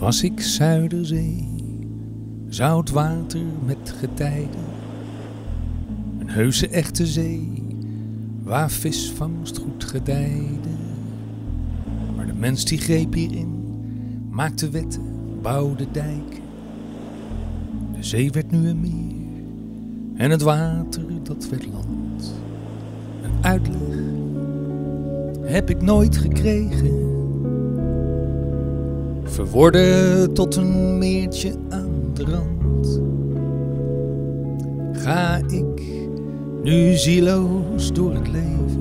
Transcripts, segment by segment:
was ik Zuiderzee, zout water met getijden. Een heuse echte zee, waar visvangst goed gedijde. Maar de mens die greep hierin, maakte wetten, bouwde dijken. De zee werd nu een meer, en het water dat werd land. Een uitleg heb ik nooit gekregen verworden tot een meertje aan de rand. Ga ik nu zieloos door het leven,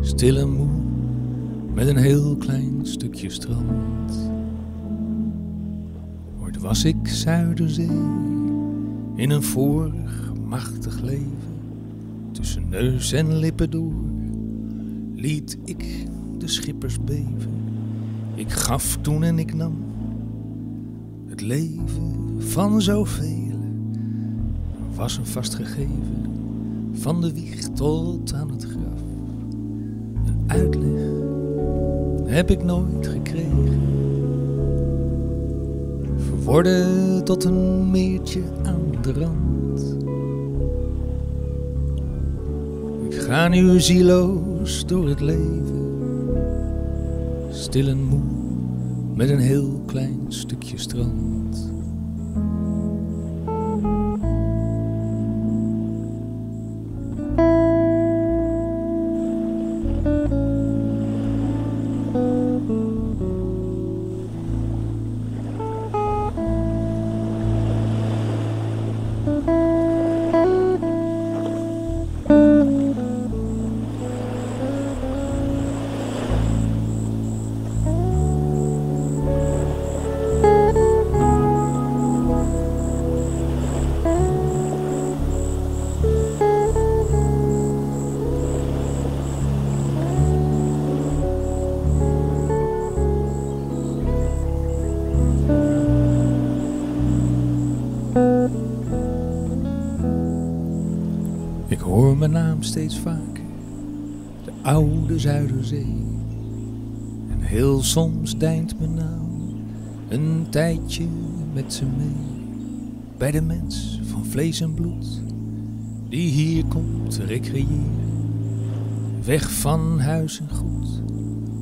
stil en moe met een heel klein stukje strand. Ooit was ik Zuiderzee in een vorig machtig leven, tussen neus en lippen door liet ik de schippers beven. Ik gaf toen en ik nam het leven van zoveel. Was een vastgegeven van de wieg tot aan het graf. Een uitleg heb ik nooit gekregen. Verworden tot een meertje aan de rand. Ik ga nu zieloos door het leven stil en moe met een heel klein stukje strand. Ik hoor mijn naam steeds vaker, de oude Zuiderzee. En heel soms deint mijn naam een tijdje met ze mee. Bij de mens van vlees en bloed, die hier komt recreëren. Weg van huis en goed,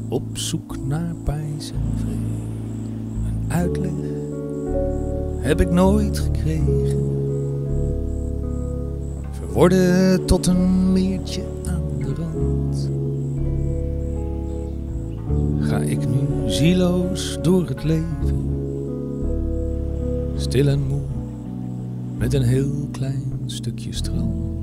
op zoek naar pijs en vrede. Een uitleg heb ik nooit gekregen worden tot een meertje aan de rand. Ga ik nu zieloos door het leven, stil en moe, met een heel klein stukje strand.